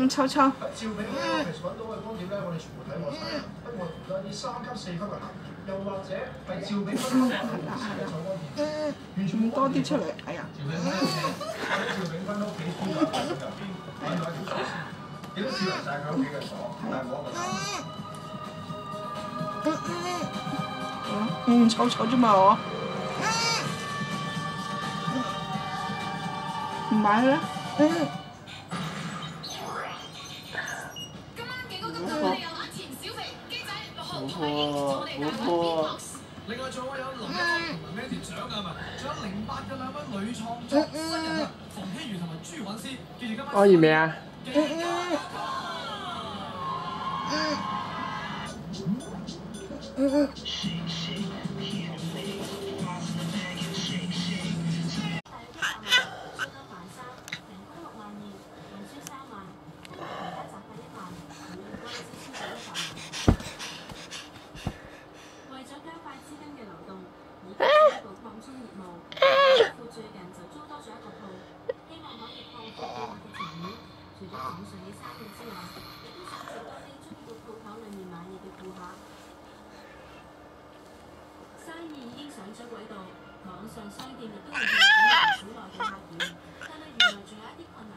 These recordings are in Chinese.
嗯嗯，抽抽。照片咧，其實揾到嘅光碟咧，我哋全部睇過晒。不過而家啲三級、四級嘅，又或者係照片分開嘅護士嘅採光片，完全多啲出嚟，係啊。照片咧，喺趙炳坤屋企書架櫃入邊揾到一條鎖匙，亦都照人晒佢屋企嘅鎖，但係冇一個嗯，臭臭啫嘛我。唔買啦。今仔、六號同埋我哋大粉 Beatbox。另外仲有林一峰同埋 Mandy 獎啊嘛，仲有零八嘅兩位女創作新人啊，馮希如同埋朱韻詩，記住今晚。我完未啊？為除咗網上嘅生意之外，亦都想接多啲中意到鋪頭裡面買嘢嘅顧客。生意已經上咗軌道，網上商店亦都會見到唔少內嘅客源，但係原來仲有一啲困難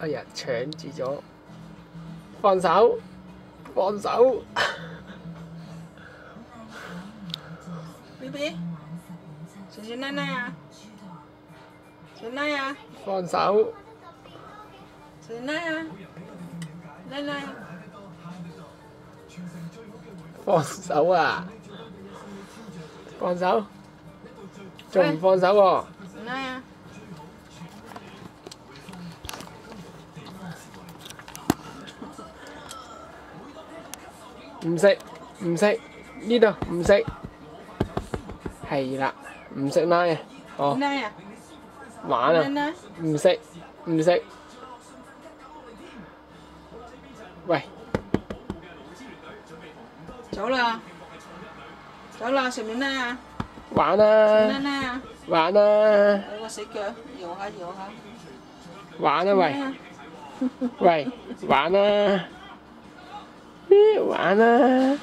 哎呀，搶住咗，放手，放手。B B，謝謝奶奶啊！謝奶啊！放手，謝奶啊！奶奶。放手啊！放手，仲唔放手喎？唔識，唔識，呢度唔識，係啦，唔識拉啊，哦！玩啊。唔識，唔識，喂，走啦！走啦！食唔食奶啊？玩啊，奶啊！玩啊，死腳搖下搖下。玩啊喂，喂，玩啊，咦玩啊，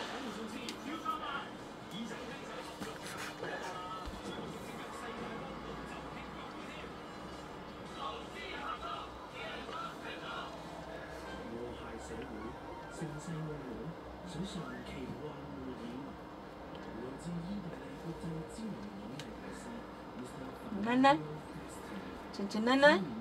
奶奶，謝謝奶奶。